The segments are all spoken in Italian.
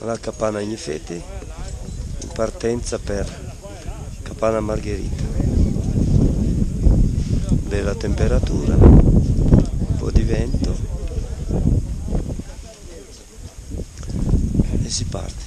alla Capanna Ignifeti in partenza per Capanna Margherita. Bella temperatura, un po' di vento e si parte.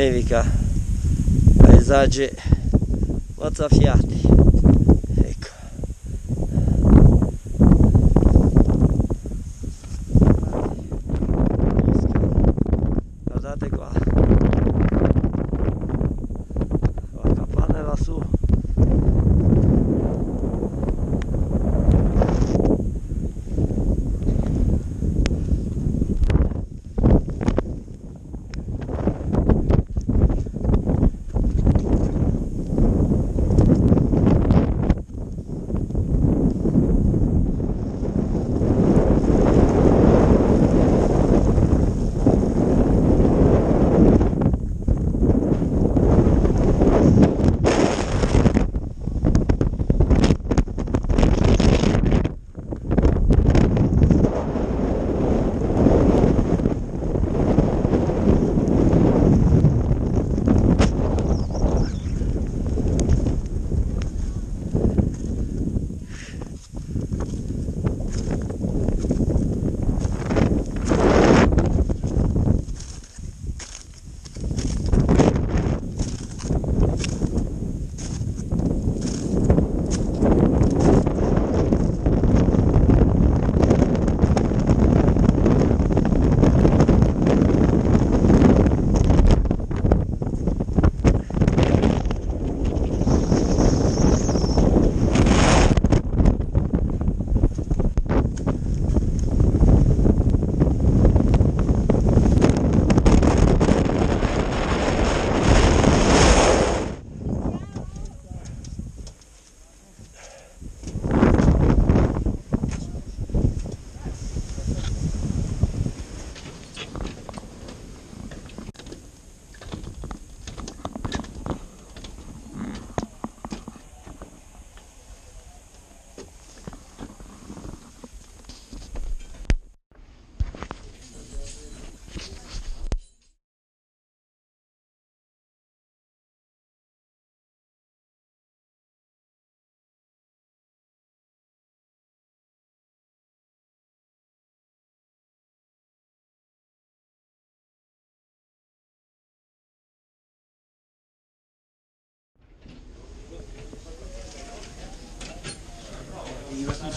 La nevica, paesaggi mozzafiati. Ecco. Guardate qua. La capanna lassù.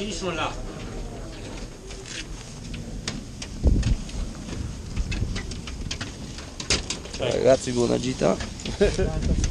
I bastoncini sono là. Ragazzi buona gita.